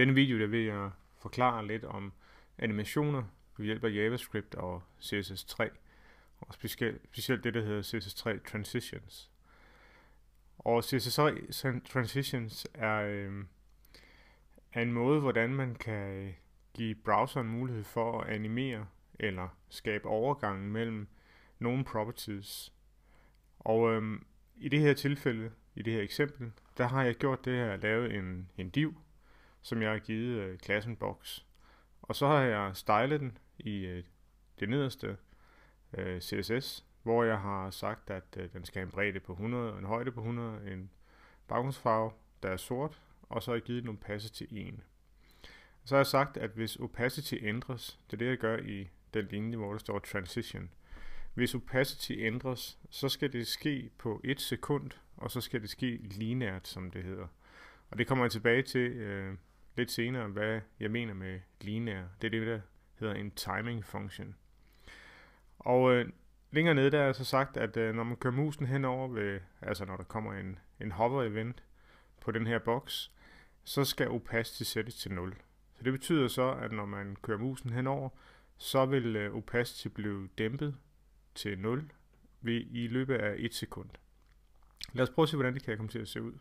denne video der vil jeg forklare lidt om animationer ved hjælp af JavaScript og CSS3, og specielt, specielt det, der hedder CSS3 Transitions. Og CSS3 Transitions er, øh, er en måde, hvordan man kan give browseren mulighed for at animere eller skabe overgangen mellem nogle properties. Og øh, i det her tilfælde, i det her eksempel, der har jeg gjort det her, lavet en, en div, som jeg har givet øh, klassen box. Og så har jeg stylet den i øh, det nederste øh, CSS, hvor jeg har sagt, at øh, den skal have en bredde på 100, en højde på 100, en baggrundsfarve, der er sort, og så har jeg givet den opacity 1. Så har jeg sagt, at hvis opacity ændres, det er det, jeg gør i den linje, hvor der står transition. Hvis opacity ændres, så skal det ske på et sekund, og så skal det ske lineært, som det hedder. Og det kommer jeg tilbage til øh, lidt senere, hvad jeg mener med linær. Det er det, der hedder en timing function. Og øh, længere nede der er så sagt, at øh, når man kører musen henover, ved, altså når der kommer en, en hover event på den her boks, så skal opacity sættes til 0. Så det betyder så, at når man kører musen henover, så vil øh, opacity blive dæmpet til 0 ved, i løbet af 1 sekund. Lad os prøve at se, hvordan det kan komme til at se ud.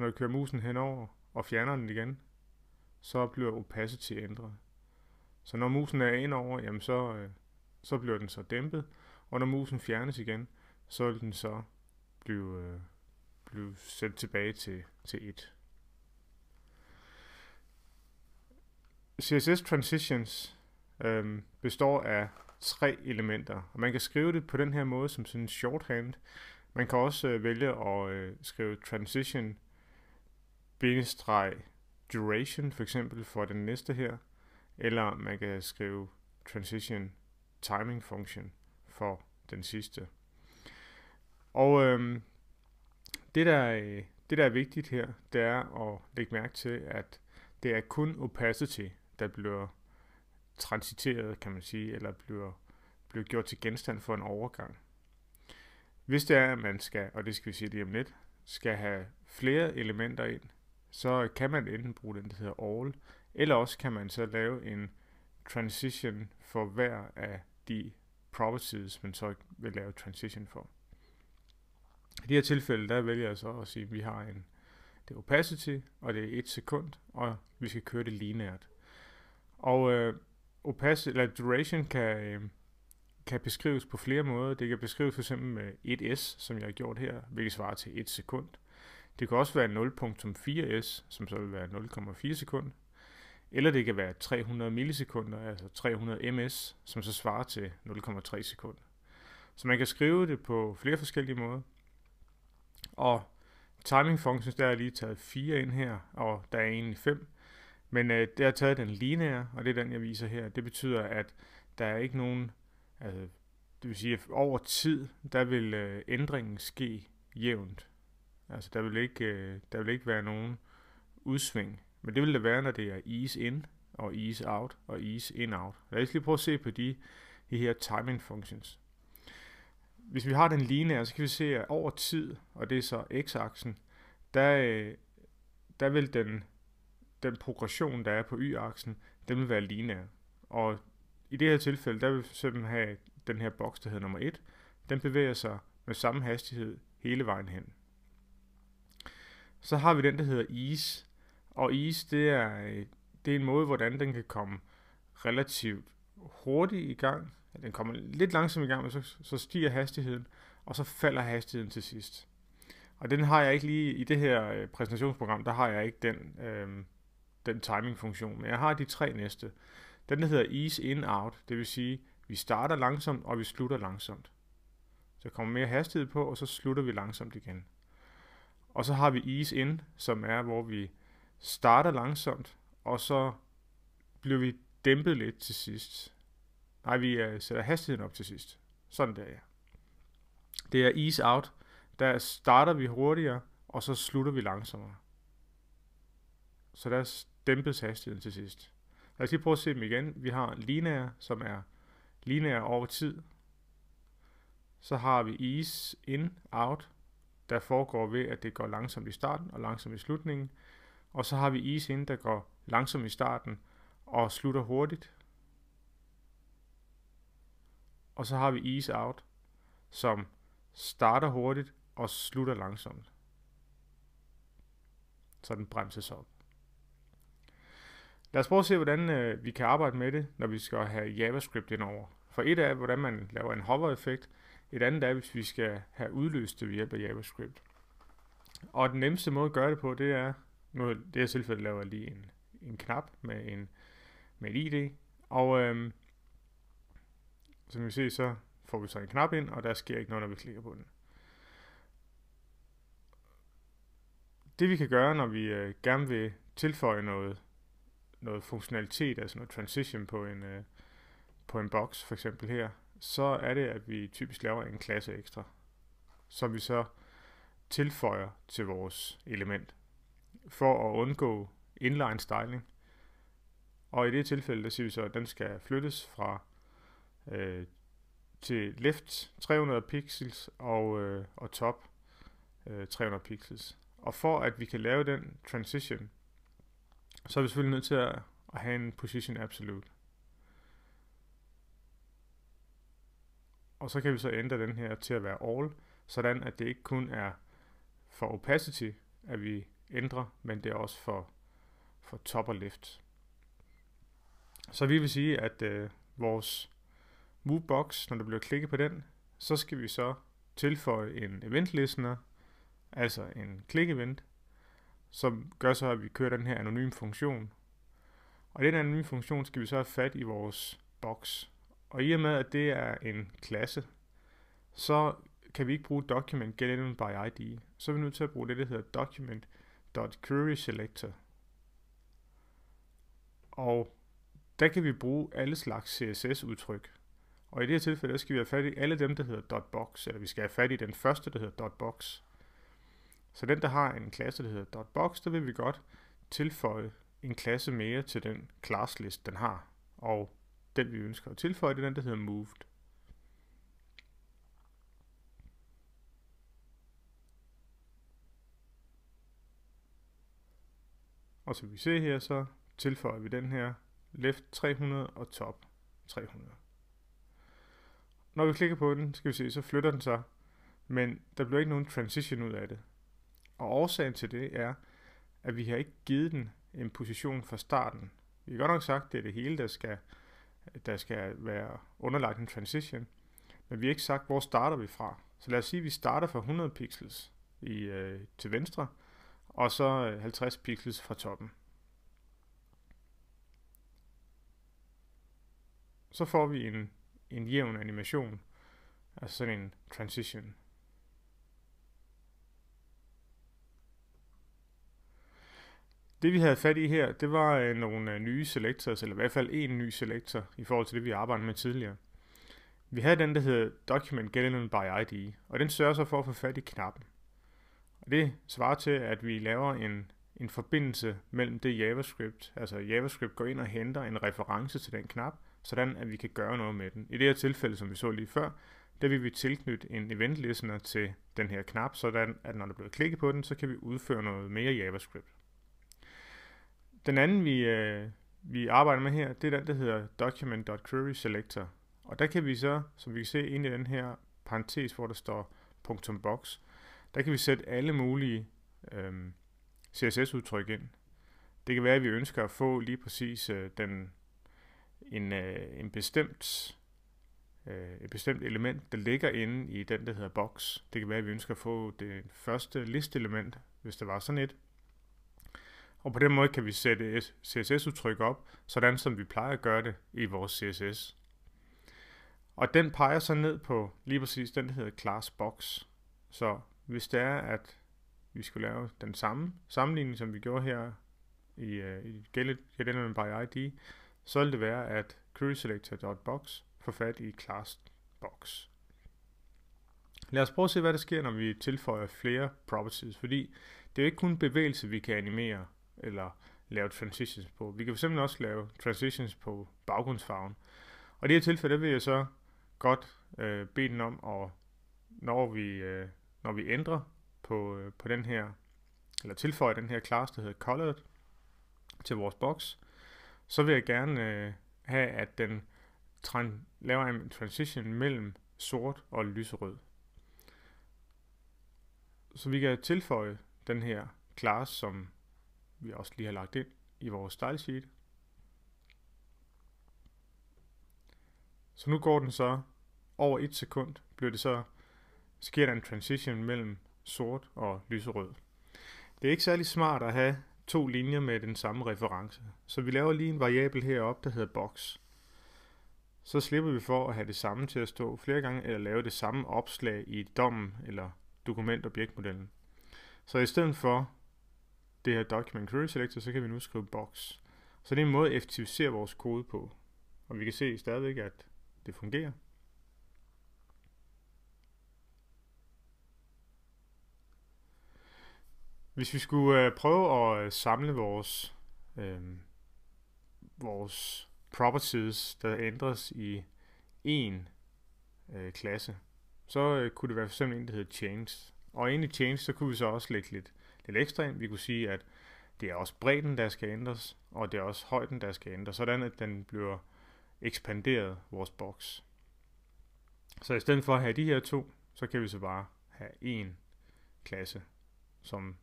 Så når jeg kører musen henover og fjerner den igen, så bliver opacity ændret. Så når musen er indover, jamen så, øh, så bliver den så dæmpet, og når musen fjernes igen, så vil den så blive, øh, blive sendt tilbage til, til 1. CSS Transitions øh, består af tre elementer, og man kan skrive det på den her måde som sådan en shorthand. Man kan også øh, vælge at øh, skrive transition bindestreg duration for eksempel for den næste her, eller man kan skrive transition timing function for den sidste. Og øhm, det, der, øh, det, der er vigtigt her, det er at lægge mærke til, at det er kun opacity, der bliver transiteret, kan man sige, eller bliver, bliver gjort til genstand for en overgang. Hvis det er, at man skal, og det skal vi sige lige om lidt, skal have flere elementer ind, så kan man enten bruge den, der hedder all, eller også kan man så lave en transition for hver af de properties, man så vil lave transition for. I de her tilfælde, der vælger jeg så at sige, at vi har en det er opacity, og det er et sekund, og vi skal køre det lineært. Og øh, opacity, eller duration kan, øh, kan beskrives på flere måder. Det kan beskrives for eksempel med 1s, som jeg har gjort her, hvilket svarer til 1 sekund. Det kan også være 0.4s, som så vil være 0,4 sekund. Eller det kan være 300 millisekunder, altså 300 ms, som så svarer til 0,3 sekund. Så man kan skrive det på flere forskellige måder. Og timing functions, der er lige taget 4 ind her, og der er egentlig 5. Men øh, det har taget den lineære, og det er den, jeg viser her. Det betyder, at der er ikke nogen, altså, det vil sige, at over tid, der vil øh, ændringen ske jævnt. Altså, der vil, ikke, øh, der vil ikke være nogen udsving. Men det vil det være, når det er ease in, og ease out, og ease in out. Lad os lige prøve at se på de, de her timing functions. Hvis vi har den lineære, så kan vi se, at over tid, og det er så x-aksen, der, øh, der vil den den progression, der er på y-aksen, den vil være lineær. Og i det her tilfælde, der vil vi simpelthen have den her boks, der hedder nummer 1, den bevæger sig med samme hastighed hele vejen hen. Så har vi den, der hedder ease. Og ease, det er, øh, det er en måde, hvordan den kan komme relativt hurtigt i gang. Den kommer lidt langsomt i gang, men så, så stiger hastigheden, og så falder hastigheden til sidst. Og den har jeg ikke lige i det her øh, præsentationsprogram, der har jeg ikke den, øh, den timing-funktion. Men jeg har de tre næste. Den der hedder ease in out, det vil sige, vi starter langsomt, og vi slutter langsomt. Så kommer mere hastighed på, og så slutter vi langsomt igen. Og så har vi ease in, som er, hvor vi starter langsomt, og så bliver vi dæmpet lidt til sidst. Nej, vi uh, sætter hastigheden op til sidst. Sådan der, ja. Det er ease out. Der starter vi hurtigere, og så slutter vi langsommere. Så der dæmpes hastigheden til sidst. Lad os lige prøve at se dem igen. Vi har linære, som er linære over tid. Så har vi ease in, out der foregår ved, at det går langsomt i starten og langsomt i slutningen. Og så har vi ease in, der går langsomt i starten og slutter hurtigt. Og så har vi ease out, som starter hurtigt og slutter langsomt. Så den bremses op. Lad os prøve at se, hvordan øh, vi kan arbejde med det, når vi skal have JavaScript ind over. For et er, hvordan man laver en hover-effekt. Et andet er, hvis vi skal have udløst det ved hjælp af JavaScript. Og den nemmeste måde at gøre det på, det er, nu i det her tilfælde laver jeg lige en, en knap med, en, med et ID. Og øhm, som vi ser, så får vi så en knap ind, og der sker ikke noget, når vi klikker på den. Det vi kan gøre, når vi øh, gerne vil tilføje noget, noget funktionalitet, altså noget transition på en, øh, på en box, for eksempel her, så er det, at vi typisk laver en klasse ekstra, som vi så tilføjer til vores element, for at undgå inline styling. Og i det tilfælde, der siger vi så, at den skal flyttes fra øh, til left 300 pixels og, øh, og top øh, 300 pixels. Og for at vi kan lave den transition, så er vi selvfølgelig nødt til at, at have en position absolute. Og så kan vi så ændre den her til at være all, sådan at det ikke kun er for opacity, at vi ændrer, men det er også for, for top og left. Så vi vil sige, at øh, vores movebox, når der bliver klikket på den, så skal vi så tilføje en event listener, altså en klik-event, som gør så, at vi kører den her anonym funktion. Og den anonym funktion skal vi så have fat i vores box. Og i og med, at det er en klasse, så kan vi ikke bruge document get by ID. Så er vi nødt til at bruge det, der hedder document.querySelector. Og der kan vi bruge alle slags CSS-udtryk. Og i det her tilfælde, skal vi have fat i alle dem, der hedder .box, eller vi skal have fat i den første, der hedder .box. Så den, der har en klasse, der hedder .box, der vil vi godt tilføje en klasse mere til den class list, den har. Og den, vi ønsker at tilføje, det er den, der hedder moved. Og som vi ser her, så tilføjer vi den her left 300 og top 300. Når vi klikker på den, skal vi se, så flytter den sig, men der bliver ikke nogen transition ud af det. Og årsagen til det er, at vi har ikke givet den en position fra starten. Vi har godt nok sagt, at det er det hele, der skal, der skal være underlagt en transition, men vi har ikke sagt, hvor starter vi fra. Så lad os sige, at vi starter fra 100 pixels i, øh, til venstre, og så øh, 50 pixels fra toppen. Så får vi en, en jævn animation, altså sådan en transition. Det vi havde fat i her, det var øh, nogle øh, nye selectors, eller i hvert fald en ny selector i forhold til det, vi arbejdede med tidligere. Vi havde den, der hedder Document Get by ID, og den sørger så for at få fat i knappen. Og det svarer til, at vi laver en, en forbindelse mellem det JavaScript, altså JavaScript går ind og henter en reference til den knap, sådan at vi kan gøre noget med den. I det her tilfælde, som vi så lige før, der vil vi tilknytte en event listener til den her knap, sådan at når der bliver klikket på den, så kan vi udføre noget mere JavaScript. Den anden, vi, øh, vi arbejder med her, det er den, der hedder document.querySelector. Og der kan vi så, som vi kan se ind i den her parentes, hvor der står .box, der kan vi sætte alle mulige øh, CSS-udtryk ind. Det kan være, at vi ønsker at få lige præcis øh, den, en, øh, en bestemt øh, et bestemt element, der ligger inde i den, der hedder box. Det kan være, at vi ønsker at få det første listeelement, hvis der var sådan et. Og på den måde kan vi sætte CSS-udtryk op, sådan som vi plejer at gøre det i vores CSS. Og den peger så ned på lige præcis den, der hedder class box. Så hvis det er, at vi skulle lave den samme sammenligning, som vi gjorde her i, uh, i Get by ID, så vil det være, at querySelector.box får fat i class box. Lad os prøve at se, hvad der sker, når vi tilføjer flere properties, fordi det er jo ikke kun bevægelse, vi kan animere eller lave transitions på. Vi kan fx også lave transitions på baggrundsfarven. Og i det her tilfælde, der vil jeg så godt øh, bede den om, at når vi, øh, når vi ændrer på, øh, på den her, eller tilføje den her class, der hedder colored, til vores boks, så vil jeg gerne øh, have, at den tran- laver en transition mellem sort og lyserød. Så vi kan tilføje den her class, som vi også lige har lagt ind i vores style sheet. Så nu går den så over et sekund, bliver det så, sker der en transition mellem sort og lyserød. Det er ikke særlig smart at have to linjer med den samme reference, så vi laver lige en variabel heroppe, der hedder box. Så slipper vi for at have det samme til at stå flere gange, eller lave det samme opslag i dommen eller dokumentobjektmodellen. Så i stedet for det her document query selector, så kan vi nu skrive box. Så det er en måde at effektivisere vores kode på. Og vi kan se stadigvæk, at det fungerer. Hvis vi skulle øh, prøve at øh, samle vores, øh, vores properties, der ændres i en øh, klasse, så øh, kunne det være for eksempel en, der hedder change. Og inde i change, så kunne vi så også lægge lidt, lidt ekstra ind. Vi kunne sige, at det er også bredden, der skal ændres, og det er også højden, der skal ændres, sådan at den bliver ekspanderet, vores boks. Så i stedet for at have de her to, så kan vi så bare have en klasse, som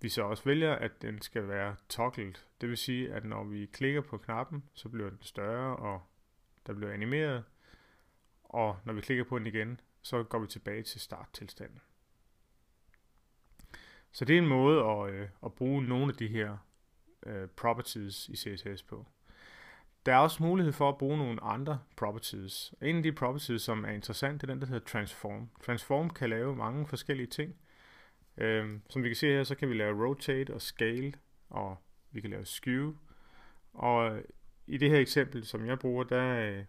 vi så også vælger, at den skal være toggled. Det vil sige, at når vi klikker på knappen, så bliver den større, og der bliver animeret. Og når vi klikker på den igen, så går vi tilbage til starttilstanden. Så det er en måde at, øh, at bruge nogle af de her øh, properties i CSS på. Der er også mulighed for at bruge nogle andre properties. En af de properties, som er interessant, det er den, der hedder transform. Transform kan lave mange forskellige ting. Øhm, som vi kan se her, så kan vi lave rotate og scale, og vi kan lave skew. Og øh, i det her eksempel, som jeg bruger, der, øh,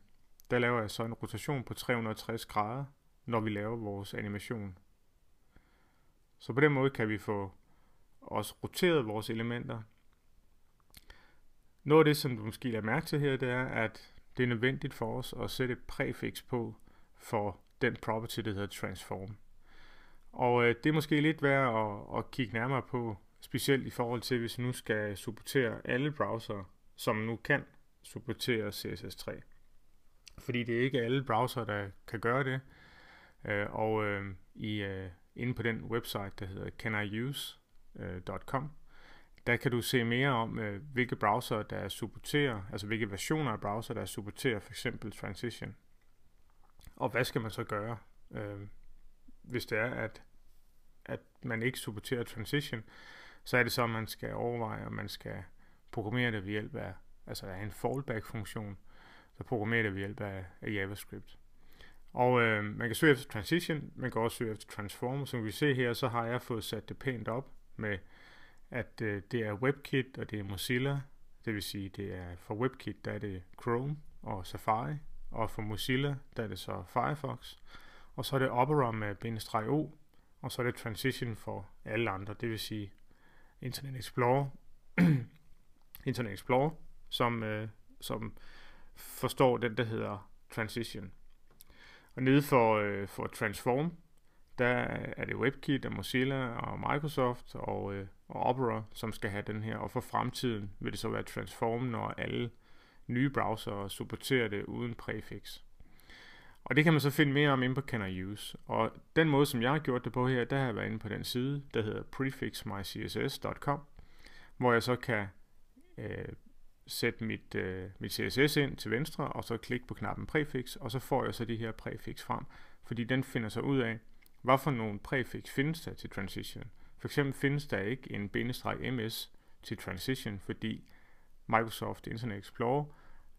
der laver jeg så en rotation på 360 grader, når vi laver vores animation. Så på den måde kan vi få også roteret vores elementer. Noget af det, som du måske lader mærke til her, det er, at det er nødvendigt for os at sætte et præfix på for den property, der hedder transform. Og øh, det er måske lidt værd at, at kigge nærmere på, specielt i forhold til, hvis vi nu skal supportere alle browser, som nu kan supportere CSS3. Fordi det er ikke alle browser, der kan gøre det. Øh, og øh, i, øh, inde på den website, der hedder caniuse.com, øh, der kan du se mere om, øh, hvilke browser, der supporterer, altså hvilke versioner af browser, der supporterer for eksempel transition. Og hvad skal man så gøre? Øh, hvis det er, at, at man ikke supporterer transition, så er det så, at man skal overveje, om man skal programmere det ved hjælp af, altså af en fallback-funktion, så programmerer det ved hjælp af, af JavaScript. Og øh, man kan søge efter transition, man kan også søge efter transform, som vi se her, så har jeg fået sat det pænt op med, at øh, det er WebKit, og det er Mozilla, det vil sige, det er for WebKit, der er det Chrome og Safari, og for Mozilla, der er det så Firefox. Og så er det Opera med bindestreg O, og så er det Transition for alle andre, det vil sige Internet Explorer, Internet Explorer, som, øh, som forstår den, der hedder Transition. Og nede for, øh, for Transform, der er det WebKit og Mozilla og Microsoft og, øh, og Opera, som skal have den her. Og for fremtiden vil det så være Transform, når alle nye browsere supporterer det uden prefix. Og det kan man så finde mere om inde på Can I Use. Og den måde, som jeg har gjort det på her, der har jeg været inde på den side, der hedder prefixmycss.com, hvor jeg så kan øh, sætte mit, øh, mit CSS ind til venstre, og så klikke på knappen prefix, og så får jeg så de her prefix frem, fordi den finder sig ud af, hvad for nogle prefix findes der til transition. For eksempel findes der ikke en bindestreg ms til transition, fordi Microsoft Internet Explorer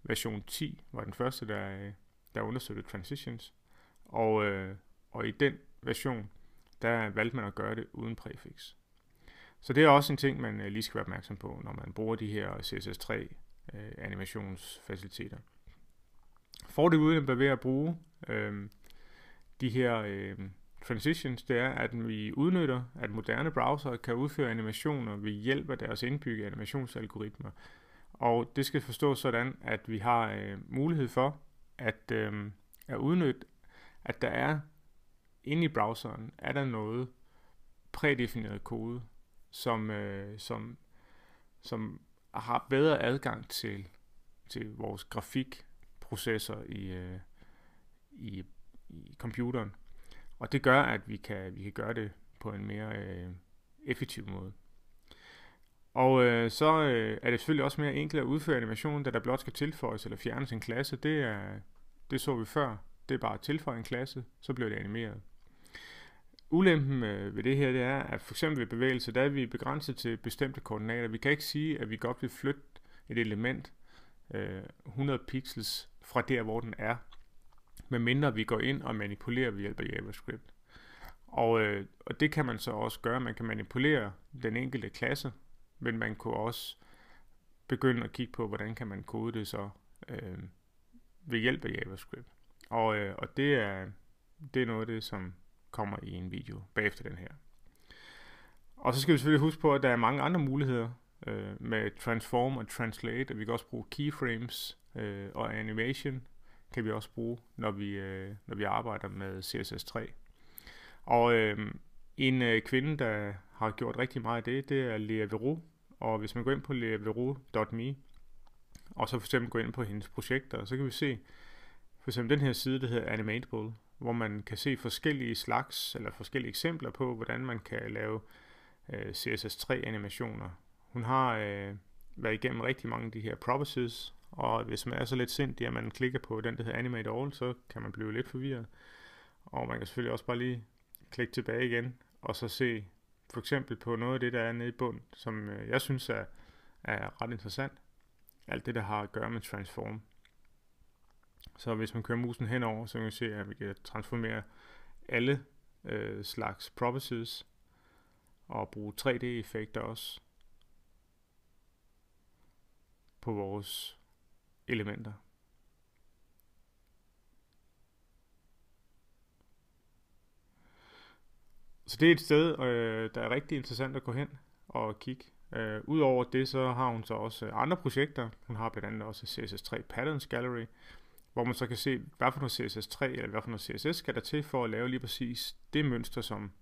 version 10 var den første, der, øh, der understøttede transitions. Og, øh, og i den version, der valgte man at gøre det uden prefix. Så det er også en ting, man øh, lige skal være opmærksom på, når man bruger de her CSS3 øh, animationsfaciliteter. Fordelen ved at bruge øh, de her øh, transitions, det er, at vi udnytter, at moderne browser kan udføre animationer ved hjælp af deres indbyggede animationsalgoritmer. Og det skal forstås sådan, at vi har øh, mulighed for at, øh, at udnytte, at der er inde i browseren er der noget prædefineret kode, som, øh, som, som har bedre adgang til, til vores grafikprocessor i, øh, i, i computeren. Og det gør, at vi kan, vi kan gøre det på en mere øh, effektiv måde. Og øh, så øh, er det selvfølgelig også mere enkelt at udføre animationen, da der blot skal tilføjes eller fjernes en klasse. Det, er, det så vi før. Det er bare at tilføje en klasse, så bliver det animeret. Ulempen øh, ved det her, det er, at for eksempel ved bevægelse, der er vi begrænset til bestemte koordinater. Vi kan ikke sige, at vi godt vil flytte et element øh, 100 pixels fra der, hvor den er, medmindre vi går ind og manipulerer ved hjælp af JavaScript. Og, øh, og det kan man så også gøre. Man kan manipulere den enkelte klasse, men man kunne også begynde at kigge på, hvordan kan man kode det så øh, ved hjælp af JavaScript. Og, øh, og det, er, det er noget af det, som kommer i en video bagefter den her. Og så skal vi selvfølgelig huske på, at der er mange andre muligheder øh, med transform og translate, og vi kan også bruge keyframes øh, og animation kan vi også bruge, når vi, øh, når vi arbejder med CSS3. Og øh, en øh, kvinde, der har gjort rigtig meget af det, det er Lea Vero. Og hvis man går ind på leaverou.me, og så for eksempel går ind på hendes projekter, så kan vi se for eksempel den her side, der hedder Animatable, hvor man kan se forskellige slags, eller forskellige eksempler på, hvordan man kan lave øh, CSS3 animationer. Hun har øh, været igennem rigtig mange af de her properties, og hvis man er så lidt sindig, at man klikker på den, der hedder Animate All, så kan man blive lidt forvirret. Og man kan selvfølgelig også bare lige klikke tilbage igen, og så se for eksempel på noget af det, der er nede i bund, som øh, jeg synes er, er ret interessant. Alt det, der har at gøre med transform. Så hvis man kører musen henover, så kan man se, at vi kan transformere alle øh, slags properties og bruge 3D-effekter også på vores elementer. Så det er et sted, øh, der er rigtig interessant at gå hen og kigge. Øh, Udover det, så har hun så også andre projekter. Hun har blandt andet også CSS3 Patterns Gallery, hvor man så kan se, hvad for noget CSS3 eller hvad for noget CSS skal der til for at lave lige præcis det mønster, som,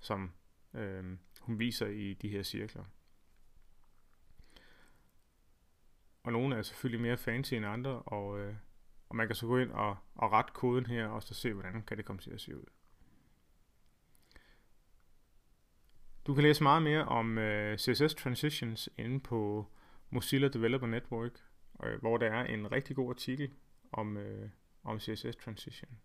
som øh, hun viser i de her cirkler. Og nogle er selvfølgelig mere fancy end andre, og, øh, og man kan så gå ind og, og rette koden her, og så se, hvordan kan det komme til at se ud. Du kan læse meget mere om øh, CSS Transitions inde på Mozilla Developer Network, øh, hvor der er en rigtig god artikel om, øh, om CSS Transition.